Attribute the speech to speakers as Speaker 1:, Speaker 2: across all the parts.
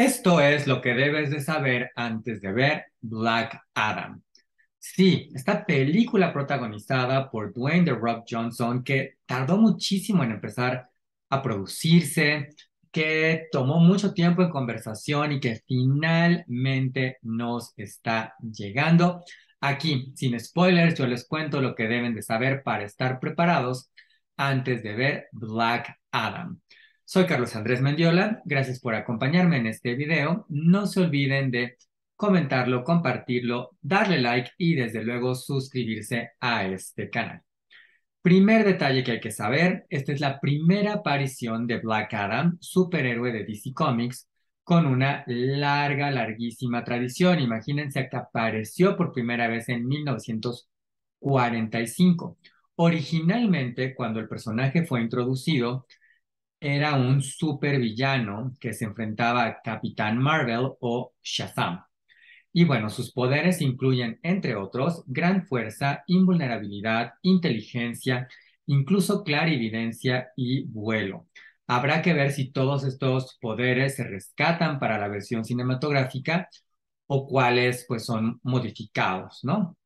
Speaker 1: Esto es lo que debes de saber antes de ver Black Adam. Sí, esta película protagonizada por Dwayne The Rock Johnson, que tardó muchísimo en empezar a producirse, que tomó mucho tiempo en conversación y que finalmente nos está llegando. Aquí, sin spoilers, yo les cuento lo que deben de saber para estar preparados antes de ver Black Adam. Soy Carlos Andrés Mendiola, gracias por acompañarme en este video. No se olviden de comentarlo, compartirlo, darle like y desde luego suscribirse a este canal. Primer detalle que hay que saber, esta es la primera aparición de Black Adam, superhéroe de DC Comics, con una larga, larguísima tradición. Imagínense que apareció por primera vez en 1945. Originalmente, cuando el personaje fue introducido, era un supervillano que se enfrentaba a Capitán Marvel o Shazam. Y bueno, sus poderes incluyen, entre otros, gran fuerza, invulnerabilidad, inteligencia, incluso clarividencia y vuelo. Habrá que ver si todos estos poderes se rescatan para la versión cinematográfica o cuáles pues son modificados, ¿no?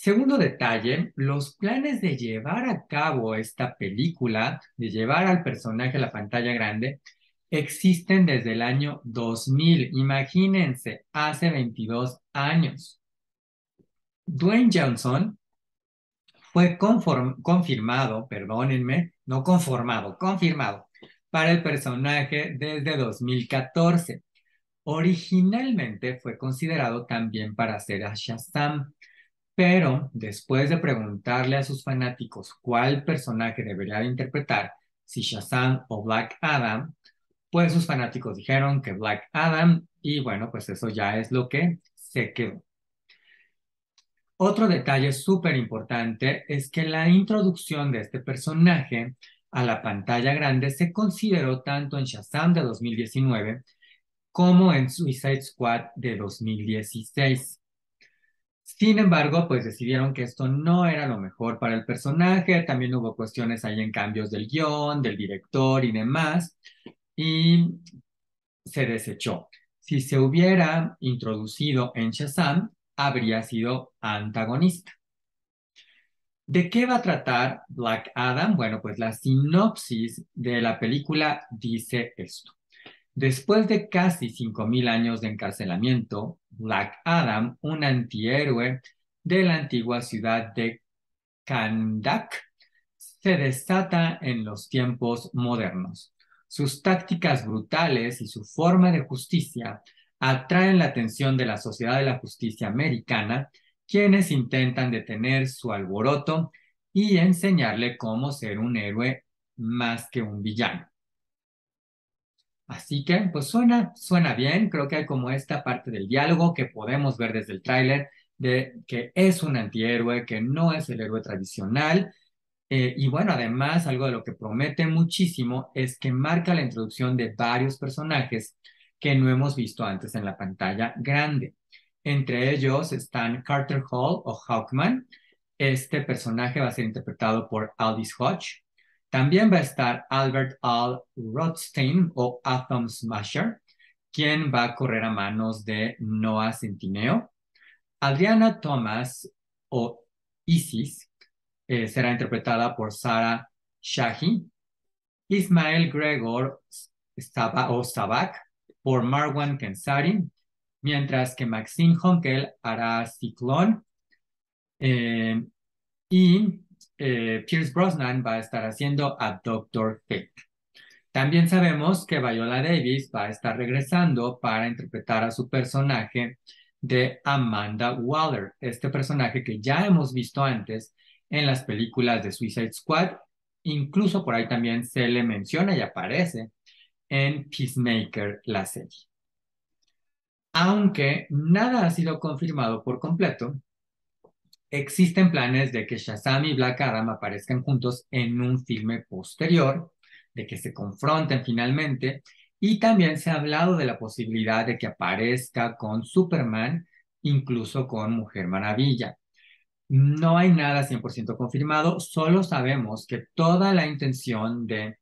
Speaker 1: Segundo detalle, los planes de llevar a cabo esta película, de llevar al personaje a la pantalla grande, existen desde el año 2000. Imagínense, hace 22 años. Dwayne Johnson fue confirmado, perdónenme, no conformado, confirmado para el personaje desde 2014. Originalmente fue considerado también para hacer a Shazam, pero después de preguntarle a sus fanáticos cuál personaje debería de interpretar, si Shazam o Black Adam, pues sus fanáticos dijeron que Black Adam y bueno, pues eso ya es lo que se quedó. Otro detalle súper importante es que la introducción de este personaje a la pantalla grande se consideró tanto en Shazam de 2019 como en Suicide Squad de 2016. Sin embargo, pues decidieron que esto no era lo mejor para el personaje, también hubo cuestiones ahí en cambios del guion, del director y demás, y se desechó. Si se hubiera introducido en Shazam, habría sido antagonista. ¿De qué va a tratar Black Adam? Bueno, pues la sinopsis de la película dice esto. Después de casi 5.000 años de encarcelamiento, Black Adam, un antihéroe de la antigua ciudad de Kandak, se desata en los tiempos modernos. Sus tácticas brutales y su forma de justicia atraen la atención de la Sociedad de la Justicia Americana, quienes intentan detener su alboroto y enseñarle cómo ser un héroe más que un villano. Así que, pues suena, suena bien. Creo que hay como esta parte del diálogo que podemos ver desde el tráiler de que es un antihéroe, que no es el héroe tradicional eh, y bueno, además, algo de lo que promete muchísimo es que marca la introducción de varios personajes que no hemos visto antes en la pantalla grande. Entre ellos están Carter Hall o Hawkman. Este personaje va a ser interpretado por Aldis Hodge. También va a estar Albert Al Rothstein o Atom Smasher, quien va a correr a manos de Noah Centineo. Adriana Thomas o Isis, eh, será interpretada por Sarah Shahi. Ismael Gregor o Sabak por Marwan Kensari, mientras que Maxine Honkel hará Ciclón eh, y eh, Pierce Brosnan va a estar haciendo a Doctor Fate. También sabemos que Viola Davis va a estar regresando para interpretar a su personaje de Amanda Waller, este personaje que ya hemos visto antes en las películas de Suicide Squad. Incluso por ahí también se le menciona y aparece en Peacemaker, la serie. Aunque nada ha sido confirmado por completo, existen planes de que Shazam y Black Adam aparezcan juntos en un filme posterior, de que se confronten finalmente, y también se ha hablado de la posibilidad de que aparezca con Superman, incluso con Mujer Maravilla. No hay nada 100% confirmado, solo sabemos que toda la intención de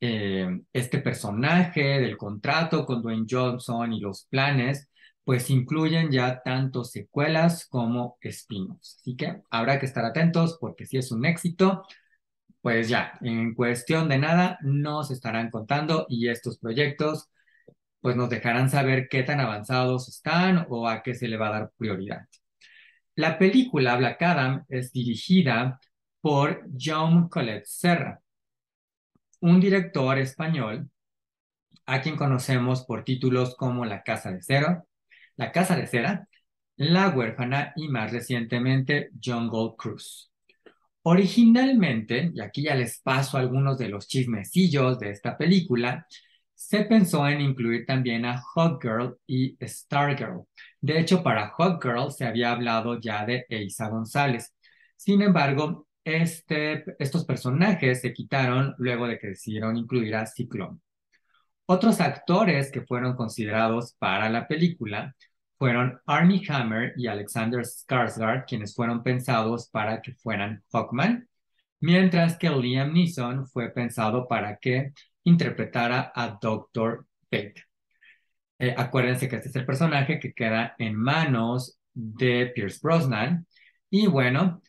Speaker 1: eh, este personaje del contrato con Dwayne Johnson y los planes, pues incluyen ya tanto secuelas como spin-offs. Así que habrá que estar atentos porque si es un éxito, pues ya, en cuestión de nada, nos estarán contando y estos proyectos pues nos dejarán saber qué tan avanzados están o a qué se le va a dar prioridad. La película Black Adam es dirigida por John Colette Serra, un director español a quien conocemos por títulos como La Casa de Cero, La Casa de Cera, La Huérfana y más recientemente Jungle Cruise. Originalmente, y aquí ya les paso algunos de los chismecillos de esta película, se pensó en incluir también a Hot Girl y Stargirl. De hecho, para Hot Girl se había hablado ya de Eiza González. Sin embargo, este, estos personajes se quitaron luego de que decidieron incluir a Ciclón. Otros actores que fueron considerados para la película fueron Armie Hammer y Alexander Skarsgård, quienes fueron pensados para que fueran Hawkman, mientras que Liam Neeson fue pensado para que interpretara a Dr. Fate. Eh, acuérdense que este es el personaje que queda en manos de Pierce Brosnan. Y bueno,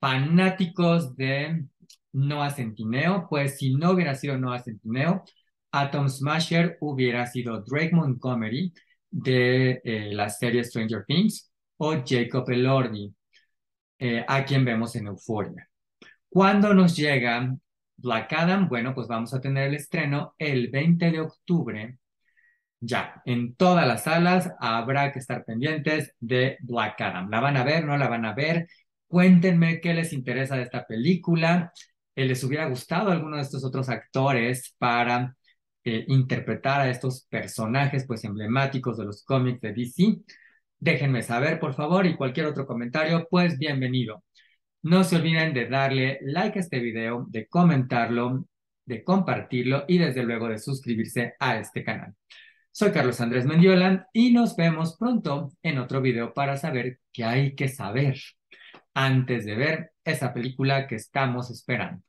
Speaker 1: fanáticos de Noah Centineo, pues si no hubiera sido Noah Centineo, Atom Smasher hubiera sido Drake Montgomery de eh, la serie Stranger Things o Jacob Elordi, eh, a quien vemos en Euphoria. Cuando nos llega Black Adam, bueno, pues vamos a tener el estreno el 20 de octubre. Ya, en todas las salas habrá que estar pendientes de Black Adam. ¿La van a ver? ¿No la van a ver? Cuéntenme qué les interesa de esta película. Eh, ¿Les hubiera gustado alguno de estos otros actores para eh, interpretar a estos personajes pues emblemáticos de los cómics de DC? Déjenme saber, por favor, y cualquier otro comentario, pues bienvenido. No se olviden de darle like a este video, de comentarlo, de compartirlo y desde luego de suscribirse a este canal. Soy Carlos Andrés Mendiola y nos vemos pronto en otro video para saber qué hay que saber antes de ver esa película que estamos esperando.